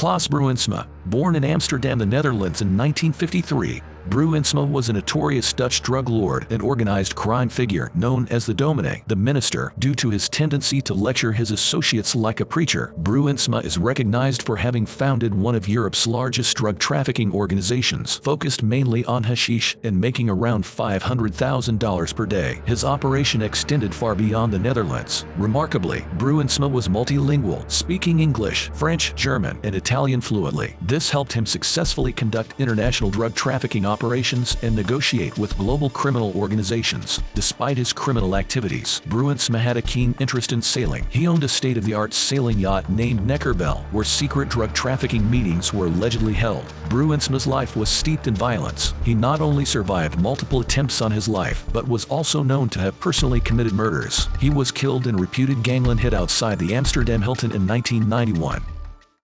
Klaas Bruinsma, born in Amsterdam, the Netherlands in 1953, Bruinsma was a notorious Dutch drug lord and organized crime figure known as the Dominee, the minister. Due to his tendency to lecture his associates like a preacher, Bruinsma is recognized for having founded one of Europe's largest drug trafficking organizations, focused mainly on hashish and making around $500,000 per day. His operation extended far beyond the Netherlands. Remarkably, Bruinsma was multilingual, speaking English, French, German, and Italian fluently. This helped him successfully conduct international drug trafficking operations and negotiate with global criminal organizations. Despite his criminal activities, Bruinsma had a keen interest in sailing. He owned a state-of-the-art sailing yacht named Neckerbell, where secret drug trafficking meetings were allegedly held. Bruinsma's life was steeped in violence. He not only survived multiple attempts on his life, but was also known to have personally committed murders. He was killed in reputed gangland hit outside the Amsterdam Hilton in 1991.